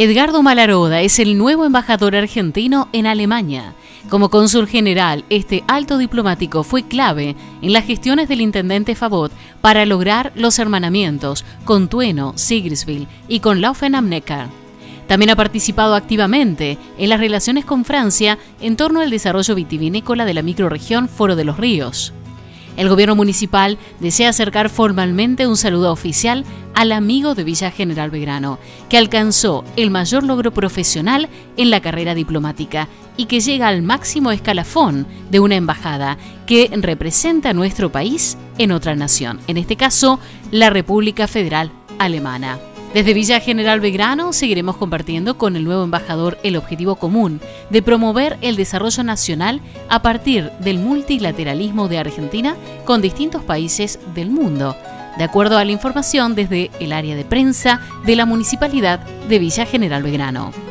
Edgardo Malaroda es el nuevo embajador argentino en Alemania. Como cónsul general, este alto diplomático fue clave en las gestiones del intendente Favot para lograr los hermanamientos con Tueno, Sigrisville y con Laufen am Neckar. También ha participado activamente en las relaciones con Francia en torno al desarrollo vitivinícola de la microrregión Foro de los Ríos. El gobierno municipal desea acercar formalmente un saludo oficial al amigo de Villa General Belgrano, que alcanzó el mayor logro profesional en la carrera diplomática y que llega al máximo escalafón de una embajada que representa a nuestro país en otra nación, en este caso la República Federal Alemana. Desde Villa General Belgrano seguiremos compartiendo con el nuevo embajador el objetivo común de promover el desarrollo nacional a partir del multilateralismo de Argentina con distintos países del mundo, de acuerdo a la información desde el área de prensa de la Municipalidad de Villa General Belgrano.